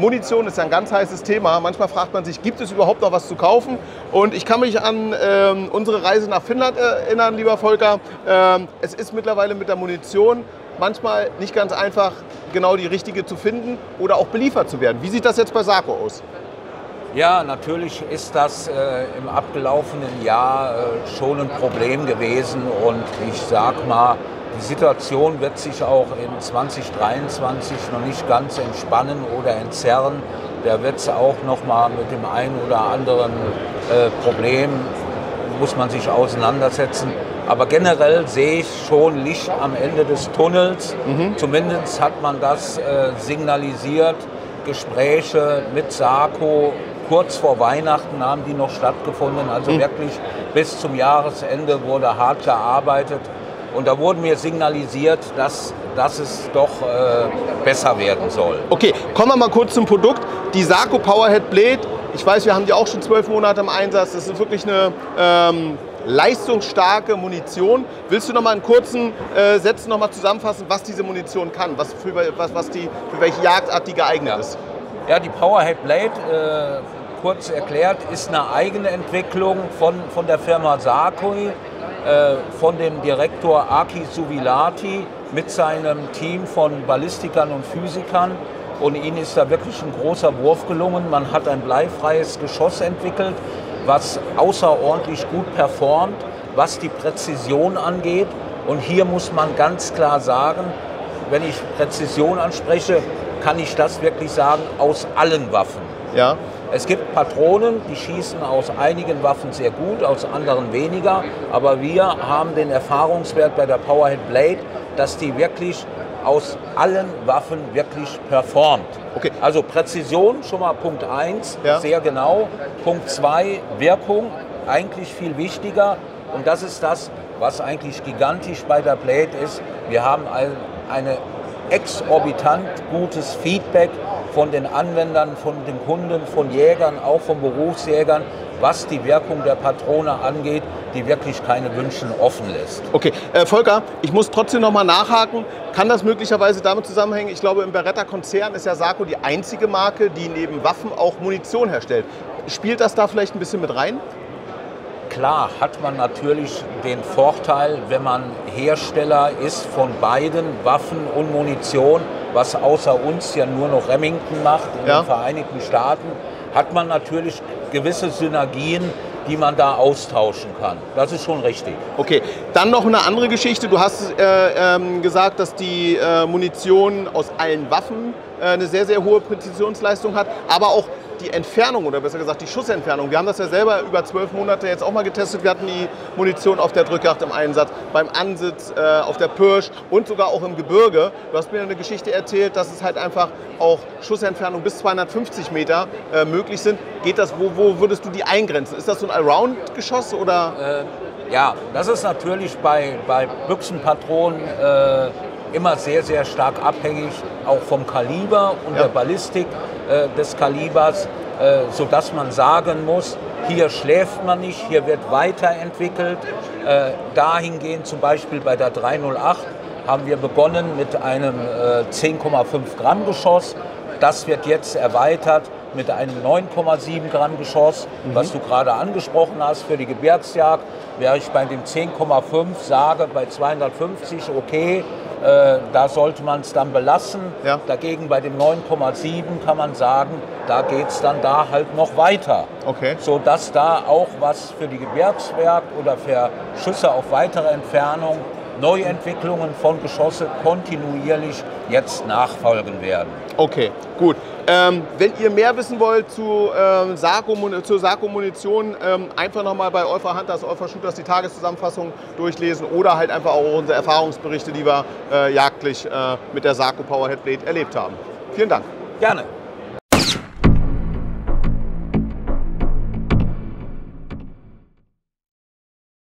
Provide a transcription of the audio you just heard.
Munition ist ein ganz heißes Thema. Manchmal fragt man sich, gibt es überhaupt noch was zu kaufen? Und ich kann mich an ähm, unsere Reise nach Finnland erinnern, lieber Volker. Ähm, es ist mittlerweile mit der Munition manchmal nicht ganz einfach, genau die richtige zu finden oder auch beliefert zu werden. Wie sieht das jetzt bei Sarko aus? Ja, natürlich ist das äh, im abgelaufenen Jahr äh, schon ein Problem gewesen und ich sag mal, die Situation wird sich auch in 2023 noch nicht ganz entspannen oder entzerren. Da wird es auch noch mal mit dem einen oder anderen äh, Problem muss man sich auseinandersetzen. Aber generell sehe ich schon Licht am Ende des Tunnels. Mhm. Zumindest hat man das äh, signalisiert. Gespräche mit Sarko kurz vor Weihnachten haben die noch stattgefunden. Also mhm. wirklich bis zum Jahresende wurde hart gearbeitet. Und da wurde mir signalisiert, dass, dass es doch äh, besser werden soll. Okay, kommen wir mal kurz zum Produkt. Die Sarko Powerhead Blade, ich weiß, wir haben die auch schon zwölf Monate im Einsatz. Das ist wirklich eine ähm, leistungsstarke Munition. Willst du noch mal in kurzen äh, Sätzen noch mal zusammenfassen, was diese Munition kann, was für, was, was die, für welche Jagdart die geeignet ja. ist? Ja, die Powerhead Blade, äh, kurz erklärt, ist eine eigene Entwicklung von, von der Firma Sarkoi, äh, von dem Direktor Aki Suvilati mit seinem Team von Ballistikern und Physikern. Und ihnen ist da wirklich ein großer Wurf gelungen. Man hat ein bleifreies Geschoss entwickelt, was außerordentlich gut performt, was die Präzision angeht. Und hier muss man ganz klar sagen, wenn ich Präzision anspreche, kann ich das wirklich sagen, aus allen Waffen. Ja. Es gibt Patronen, die schießen aus einigen Waffen sehr gut, aus anderen weniger. Aber wir haben den Erfahrungswert bei der Powerhead Blade, dass die wirklich aus allen Waffen wirklich performt. Okay. Also Präzision schon mal Punkt 1, Ja. sehr genau. Punkt 2, Wirkung, eigentlich viel wichtiger. Und das ist das, was eigentlich gigantisch bei der Blade ist. Wir haben ein, eine exorbitant gutes Feedback von den Anwendern, von den Kunden, von Jägern, auch von Berufsjägern, was die Wirkung der Patrone angeht, die wirklich keine Wünschen offen lässt. Okay, äh, Volker, ich muss trotzdem noch mal nachhaken. Kann das möglicherweise damit zusammenhängen? Ich glaube, im Beretta-Konzern ist ja Sarko die einzige Marke, die neben Waffen auch Munition herstellt. Spielt das da vielleicht ein bisschen mit rein? Klar hat man natürlich den Vorteil, wenn man Hersteller ist von beiden Waffen und Munition, was außer uns ja nur noch Remington macht in Ja. den Vereinigten Staaten, hat man natürlich gewisse Synergien, die man da austauschen kann. Das ist schon richtig. Okay, dann noch eine andere Geschichte. Du hast äh, ähm, gesagt, dass die äh, Munition aus allen Waffen eine sehr, sehr hohe Präzisionsleistung hat, aber auch die Entfernung oder besser gesagt die Schussentfernung. Wir haben das ja selber über zwölf Monate jetzt auch mal getestet. Wir hatten die Munition auf der Drückjagd im Einsatz, beim Ansitz, äh, auf der Pirsch und sogar auch im Gebirge. Du hast mir eine Geschichte erzählt, dass es halt einfach auch Schussentfernung bis 250 Meter äh, möglich sind. Geht das, wo, wo würdest du die eingrenzen? Ist das so ein Allround-Geschoss oder? Ja, das ist natürlich bei, bei Büchsenpatronen äh, immer sehr, sehr stark abhängig, auch vom Kaliber und Ja. der Ballistik äh, des Kalibers, äh, sodass man sagen muss, hier schläft man nicht, hier wird weiterentwickelt. Äh, dahingehend zum Beispiel bei der 308 haben wir begonnen mit einem äh, 10,5 Gramm Geschoss. Das wird jetzt erweitert mit einem 9,7 Gramm Geschoss, was du gerade angesprochen hast für die Gebirgsjagd. Wäre ich bei dem 10,5 sage, bei 250 okay, äh, da sollte man es dann belassen. Ja. Dagegen bei dem 9,7 kann man sagen, da geht es dann da halt noch weiter. Okay. Sodass da auch was für die Gebirgswerk oder für Schüsse auf weitere Entfernung Neuentwicklungen von Geschosse kontinuierlich jetzt nachfolgen werden. Okay, gut. Ähm, wenn ihr mehr wissen wollt zu, ähm, Sarko, zur Sarko-Munition, ähm, einfach nochmal bei Euphra Hunters, Euphra Shooters die Tageszusammenfassung durchlesen oder halt einfach auch unsere Erfahrungsberichte, die wir äh, jagdlich äh, mit der Sarko Powerhead Blade erlebt haben. Vielen Dank. Gerne.